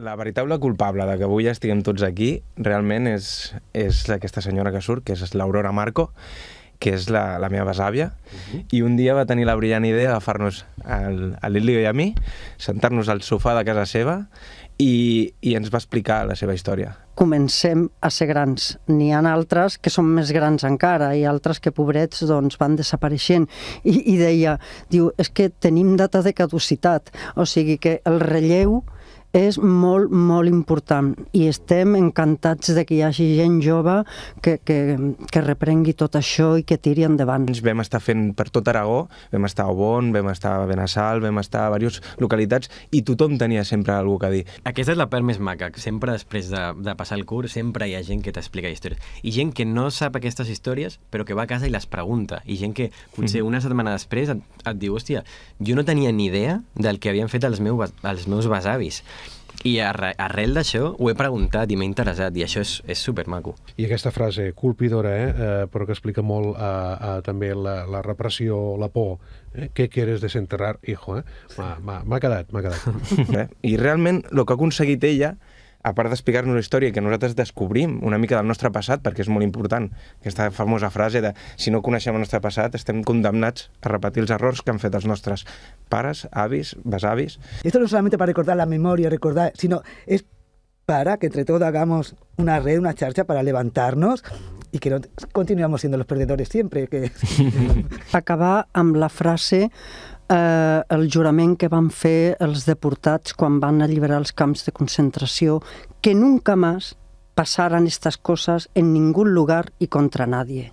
La veritable culpable de que avui estiguem tots aquí realment és, és aquesta senyora que surt, que és l'Aurora Marco, que és la, la meva besàvia, uh -huh. i un dia va tenir la brillant idea d'agafar-nos al, a l'Ilio i a mi, sentar-nos al sofà de casa seva i, i ens va explicar la seva història. Comencem a ser grans. N'hi ha altres que són més grans encara i altres que, pobrets, doncs, van desapareixent. I, i deia, diu, és que tenim data de caducitat, o sigui que el relleu és molt, molt important i estem encantats de que hi hagi gent jove que, que, que reprengui tot això i que tiri endavant. Ens vam estar fent per tot Aragó, vam estar a Obon, vam estar a Benassal, vam estar a diverses localitats i tothom tenia sempre alguna a dir. Aquesta és la part més maca, que sempre després de, de passar el curs sempre hi ha gent que t'explica històries. I gent que no sap aquestes històries, però que va a casa i les pregunta. I gent que potser una setmana després et, et diu, hòstia, jo no tenia ni idea del que havien fet els meus, els meus besavis. I arre, arrel d'això ho he preguntat i m'he interessat i això és, és supermaco. I aquesta frase colpidora, eh, eh, però que explica molt eh, eh, també la, la repressió, la por, eh? què quieres desenterrar, hijo, eh? M'ha quedat, m'ha quedat. Eh? I realment el que ha aconseguit ella a part d'explicar-nos la història que nosaltres descobrim una mica del nostre passat, perquè és molt important, aquesta famosa frase de si no coneixem el nostre passat estem condemnats a repetir els errors que han fet els nostres pares, avis, besavis. Esto no solamente para recordar la memoria, recordar, sino es para que entre todos hagamos una red, una charcha para levantarnos y que no continuemos siendo los perdedores siempre. Que... Acabar amb la frase eh, el jurament que van fer els deportats quan van alliberar els camps de concentració, que nunca más pasaran estas cosas en ningún lugar y contra nadie.